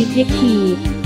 Detective